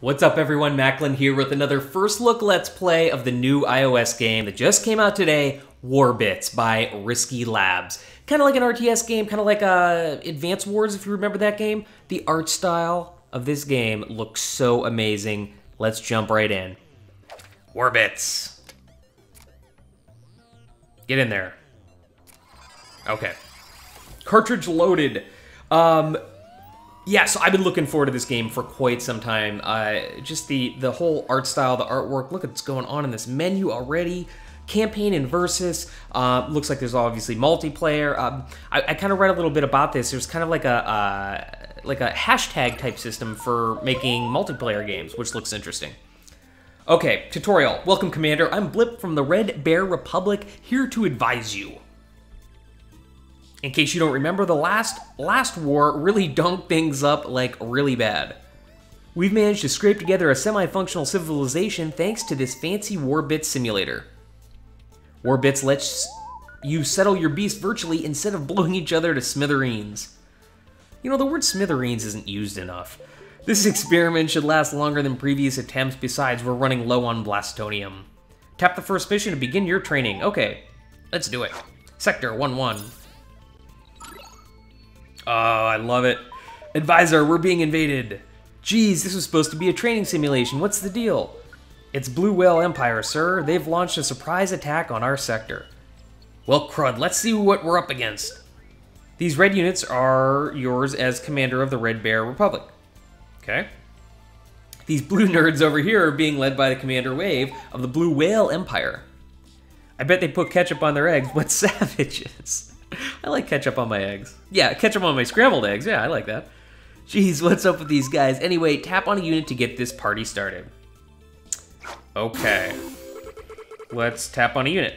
What's up everyone, Macklin here with another first look let's play of the new iOS game that just came out today, Warbits by Risky Labs. Kind of like an RTS game, kind of like uh, Advance Wars if you remember that game. The art style of this game looks so amazing. Let's jump right in. Warbits. Get in there. Okay. Cartridge loaded. Um, yeah, so I've been looking forward to this game for quite some time. Uh, just the the whole art style, the artwork. Look at what's going on in this menu already. Campaign and versus. Uh, looks like there's obviously multiplayer. Um, I, I kind of read a little bit about this. There's kind of like a uh, like a hashtag type system for making multiplayer games, which looks interesting. Okay, tutorial. Welcome, Commander. I'm Blip from the Red Bear Republic, here to advise you. In case you don't remember, the last last war really dunked things up like really bad. We've managed to scrape together a semi-functional civilization thanks to this fancy Warbits simulator. Warbits lets you settle your beast virtually instead of blowing each other to smithereens. You know, the word smithereens isn't used enough. This experiment should last longer than previous attempts, besides we're running low on Blastonium. Tap the first mission to begin your training. Okay, let's do it. Sector 1-1. Oh, I love it. Advisor, we're being invaded. Geez, this was supposed to be a training simulation. What's the deal? It's Blue Whale Empire, sir. They've launched a surprise attack on our sector. Well, crud, let's see what we're up against. These red units are yours as commander of the Red Bear Republic. Okay. These blue nerds over here are being led by the commander wave of the Blue Whale Empire. I bet they put ketchup on their eggs. What savages. I like ketchup on my eggs. Yeah, ketchup on my scrambled eggs. Yeah, I like that. Jeez, what's up with these guys? Anyway, tap on a unit to get this party started. Okay. Let's tap on a unit.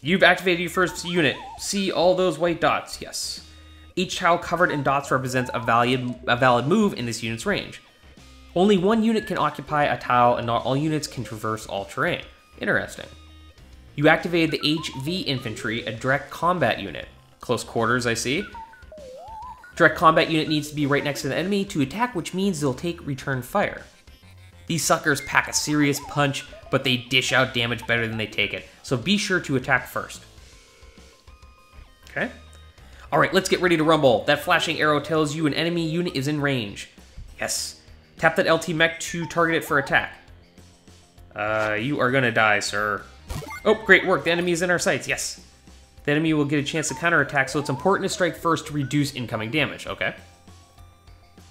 You've activated your first unit. See all those white dots? Yes. Each tile covered in dots represents a valid, a valid move in this unit's range. Only one unit can occupy a tile and not all units can traverse all terrain. Interesting. You activated the HV Infantry, a direct combat unit. Close quarters, I see. Direct combat unit needs to be right next to the enemy to attack, which means they'll take return fire. These suckers pack a serious punch, but they dish out damage better than they take it, so be sure to attack first. Okay. Alright, let's get ready to rumble. That flashing arrow tells you an enemy unit is in range. Yes. Tap that LT mech to target it for attack. Uh, you are gonna die, sir. Oh, great work. The enemy is in our sights. Yes. The enemy will get a chance to counterattack, so it's important to strike first to reduce incoming damage. Okay.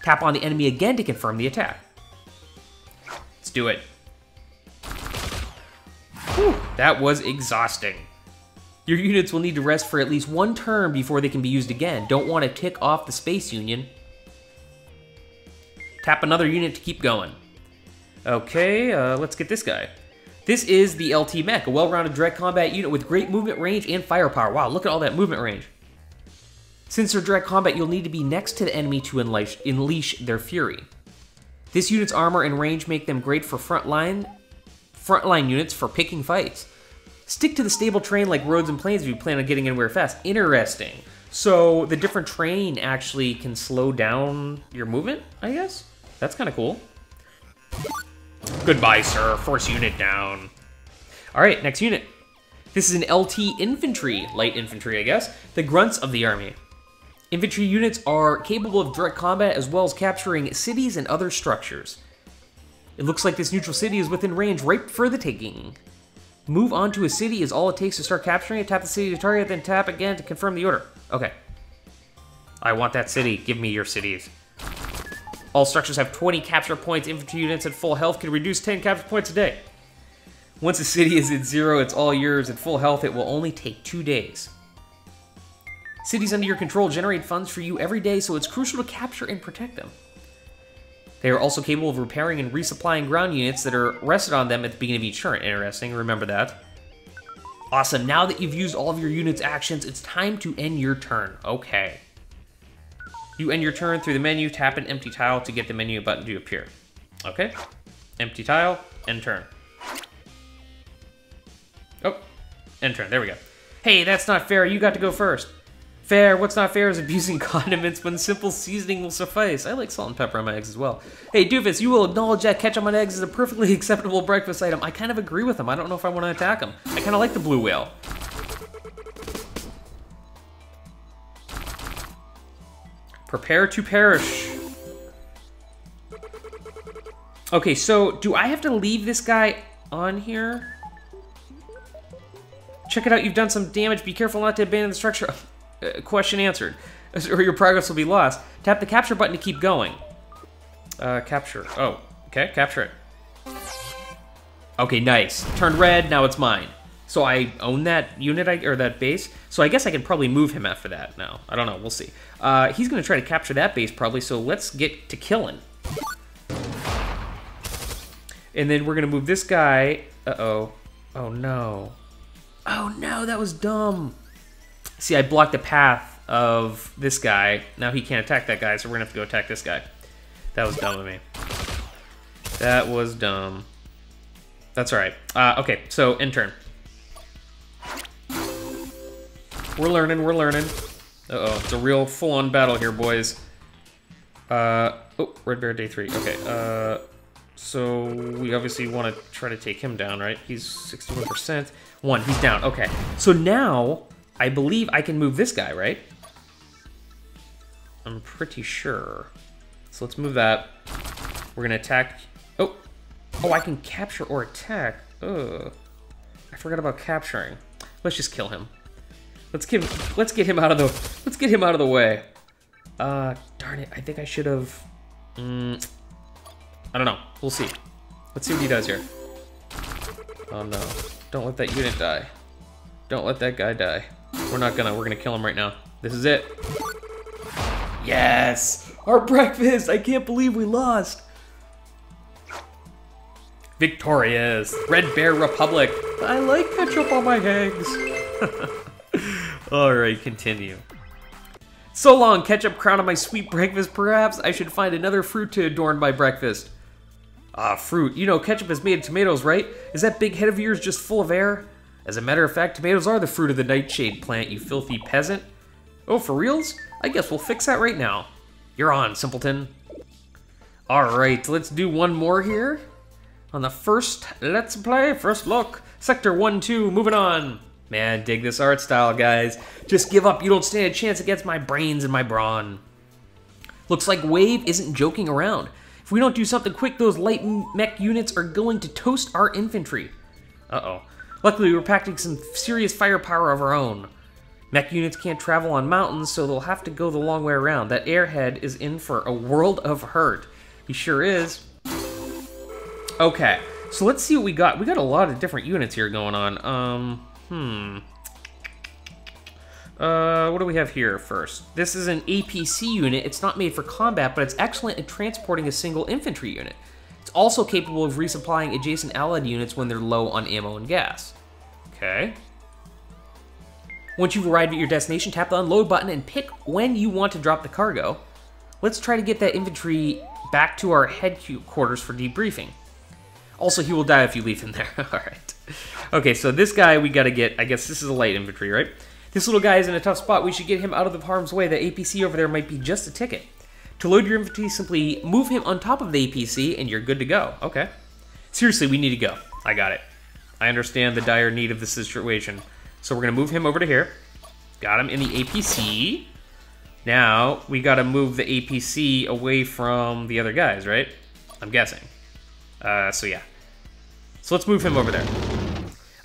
Tap on the enemy again to confirm the attack. Let's do it. Whew, that was exhausting. Your units will need to rest for at least one turn before they can be used again. Don't want to tick off the Space Union. Tap another unit to keep going. Okay, uh, let's get this guy. This is the LT Mech, a well-rounded direct combat unit with great movement range and firepower. Wow, look at all that movement range. Since they're direct combat, you'll need to be next to the enemy to unleash, unleash their fury. This unit's armor and range make them great for frontline frontline units for picking fights. Stick to the stable terrain like roads and plains if you plan on getting anywhere fast. Interesting. So the different terrain actually can slow down your movement, I guess? That's kind of cool. Goodbye, sir. Force unit down. All right, next unit. This is an LT infantry, light infantry, I guess, the grunts of the army. Infantry units are capable of direct combat as well as capturing cities and other structures. It looks like this neutral city is within range right for the taking. Move on to a city is all it takes to start capturing it. Tap the city to target, then tap again to confirm the order. Okay. I want that city. Give me your cities. All structures have 20 capture points. Infantry units at full health can reduce 10 capture points a day. Once a city is at zero, it's all yours. At full health, it will only take two days. Cities under your control generate funds for you every day, so it's crucial to capture and protect them. They are also capable of repairing and resupplying ground units that are rested on them at the beginning of each turn. Interesting, remember that. Awesome, now that you've used all of your unit's actions, it's time to end your turn. Okay. You end your turn through the menu, tap an empty tile to get the menu button to appear. Okay. Empty tile, end turn. Oh, end turn, there we go. Hey, that's not fair, you got to go first. Fair. What's not fair is abusing condiments when simple seasoning will suffice. I like salt and pepper on my eggs as well. Hey, Doofus, you will acknowledge that ketchup on eggs is a perfectly acceptable breakfast item. I kind of agree with him. I don't know if I want to attack him. I kind of like the blue whale. Prepare to perish. Okay, so do I have to leave this guy on here? Check it out, you've done some damage. Be careful not to abandon the structure. Uh, question answered. Or your progress will be lost. Tap the capture button to keep going. Uh, capture. Oh, okay, capture it. Okay, nice. Turned red, now it's mine. So I own that unit, or that base. So I guess I can probably move him after that now. I don't know, we'll see. Uh, he's gonna try to capture that base probably, so let's get to killing. And then we're gonna move this guy. Uh-oh. Oh no. Oh no, that was dumb. See, I blocked the path of this guy. Now he can't attack that guy, so we're gonna have to go attack this guy. That was dumb of me. That was dumb. That's alright. Uh, okay, so in turn. We're learning, we're learning. Uh-oh, it's a real full-on battle here, boys. Uh, oh, Red Bear Day 3. Okay, uh, so we obviously want to try to take him down, right? He's 61%. One, he's down. Okay, so now I believe I can move this guy, right? I'm pretty sure. So let's move that. We're gonna attack. Oh, oh, I can capture or attack. Ugh, I forgot about capturing. Let's just kill him. Let's get let's get him out of the let's get him out of the way. Uh, darn it! I think I should have. Mm, I don't know. We'll see. Let's see what he does here. Oh no! Don't let that unit die. Don't let that guy die. We're not gonna, we're gonna kill him right now. This is it. Yes! Our breakfast! I can't believe we lost! Victorious! Red Bear Republic! I like ketchup on my eggs! Alright, continue. So long, ketchup crown on my sweet breakfast, perhaps? I should find another fruit to adorn my breakfast. Ah, fruit. You know, ketchup is made of tomatoes, right? Is that big head of yours just full of air? As a matter of fact, tomatoes are the fruit of the nightshade plant, you filthy peasant. Oh, for reals? I guess we'll fix that right now. You're on, simpleton. Alright, let's do one more here. On the first Let's Play, first look. Sector 1-2, moving on. Man, dig this art style, guys. Just give up, you don't stand a chance against my brains and my brawn. Looks like Wave isn't joking around. If we don't do something quick, those light mech units are going to toast our infantry. Uh-oh. Luckily, we're packing some serious firepower of our own. Mech units can't travel on mountains, so they'll have to go the long way around. That airhead is in for a world of hurt. He sure is. Okay, so let's see what we got. We got a lot of different units here going on. Um, hmm. Uh, what do we have here first? This is an APC unit. It's not made for combat, but it's excellent at transporting a single infantry unit It's also capable of resupplying adjacent allied units when they're low on ammo and gas. Okay. Once you've arrived at your destination, tap the unload button and pick when you want to drop the cargo. Let's try to get that infantry back to our headquarters for debriefing. Also, he will die if you leave him there. Alright. Okay, so this guy we gotta get, I guess this is a light infantry, right? This little guy is in a tough spot. We should get him out of the harm's way. The APC over there might be just a ticket. To load your infantry, simply move him on top of the APC and you're good to go. Okay. Seriously, we need to go. I got it. I understand the dire need of the situation. So we're to move him over to here. Got him in the APC. Now, we got to move the APC away from the other guys, right? I'm guessing. Uh, so yeah. So let's move him over there.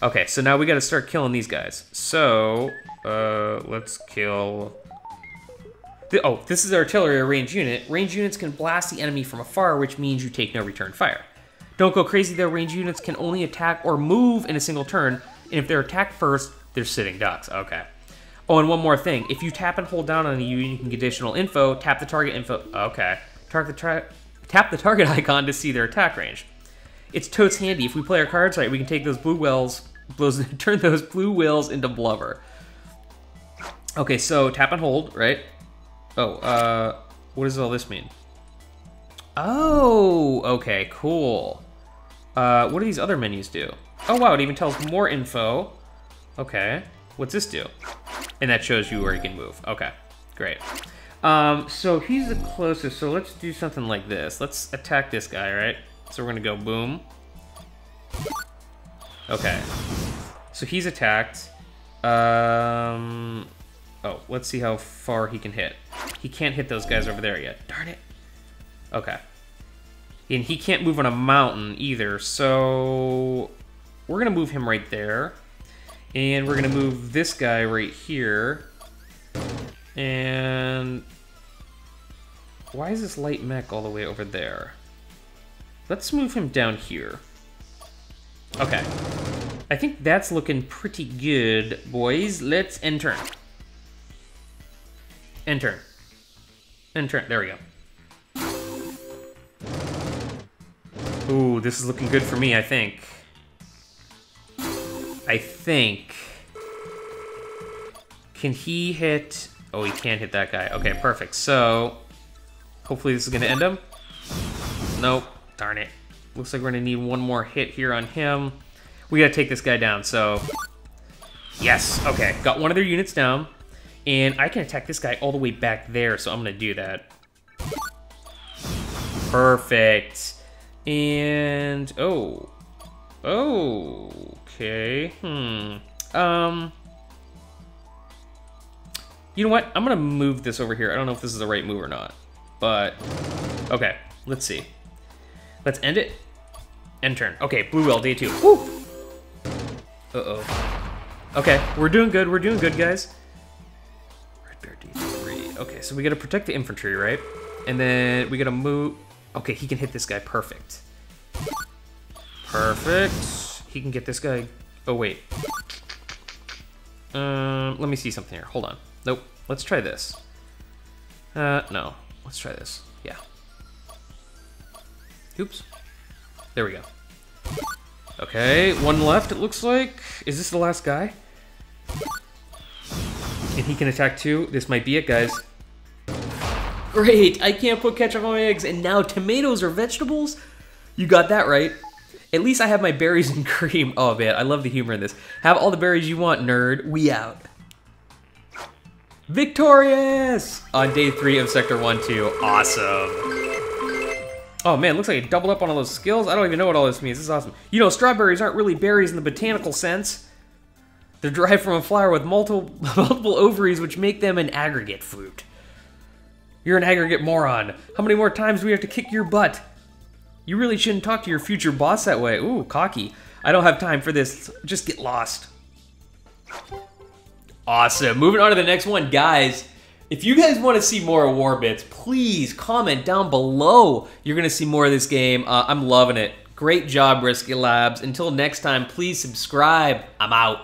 Okay, so now we got to start killing these guys. So, uh, let's kill oh, this is artillery, a range unit. Range units can blast the enemy from afar, which means you take no return fire. Don't go crazy though, range units can only attack or move in a single turn, and if they're attacked first, they're sitting ducks. Okay. Oh, and one more thing. If you tap and hold down on the unit, you can get additional info. Tap the target info. Okay. The tap the target icon to see their attack range. It's totes handy. If we play our cards right, we can take those blue whales, those, turn those blue whales into blubber. Okay, so tap and hold, right? Oh, uh, what does all this mean? Oh, okay, cool. Uh, what do these other menus do? Oh, wow, it even tells more info. Okay. What's this do? And that shows you where you can move. Okay, great. Um, so he's the closest, so let's do something like this. Let's attack this guy, right? So we're gonna go boom. Okay. So he's attacked. Um, oh, let's see how far he can hit. He can't hit those guys over there yet. Darn it. Okay. And he can't move on a mountain either, so we're gonna move him right there. And we're gonna move this guy right here. And why is this light mech all the way over there? Let's move him down here. Okay. I think that's looking pretty good, boys. Let's enter. Enter. Enter. There we go. Ooh, this is looking good for me, I think. I think. Can he hit... Oh, he can't hit that guy. Okay, perfect. So, hopefully this is going to end him. Nope. Darn it. Looks like we're to need one more hit here on him. We got to take this guy down, so... Yes, okay. Got one of their units down. And I can attack this guy all the way back there, so I'm to do that. Perfect. And... Oh. Oh. Okay. Hmm. Um... You know what? I'm gonna move this over here. I don't know if this is the right move or not. But, okay. Let's see. Let's end it. End turn. Okay, Blue Whale, day two. Woo! Uh-oh. Okay, we're doing good. We're doing good, guys. Red Bear D3. Okay, so we gotta protect the infantry, right? And then we gotta move... Okay, he can hit this guy. Perfect. Perfect. He can get this guy... Oh, wait. Um, let me see something here. Hold on. Nope. Let's try this. Uh, no. Let's try this. Yeah. Oops. There we go. Okay, one left, it looks like. Is this the last guy? And he can attack too. This might be it, guys. Great, I can't put ketchup on my eggs, and now tomatoes are vegetables? You got that right. At least I have my berries and cream. Oh man, I love the humor in this. Have all the berries you want, nerd. We out. Victorious! On day three of Sector 1-2. Awesome. Oh man, looks like I doubled up on all those skills. I don't even know what all this means. This is awesome. You know, strawberries aren't really berries in the botanical sense. They're derived from a flower with multiple, multiple ovaries, which make them an aggregate fruit. You're an aggregate moron. How many more times do we have to kick your butt? You really shouldn't talk to your future boss that way. Ooh, cocky. I don't have time for this. Just get lost. Awesome. Moving on to the next one, guys. If you guys want to see more Warbits, please comment down below. You're going to see more of this game. Uh, I'm loving it. Great job, Risky Labs. Until next time, please subscribe. I'm out.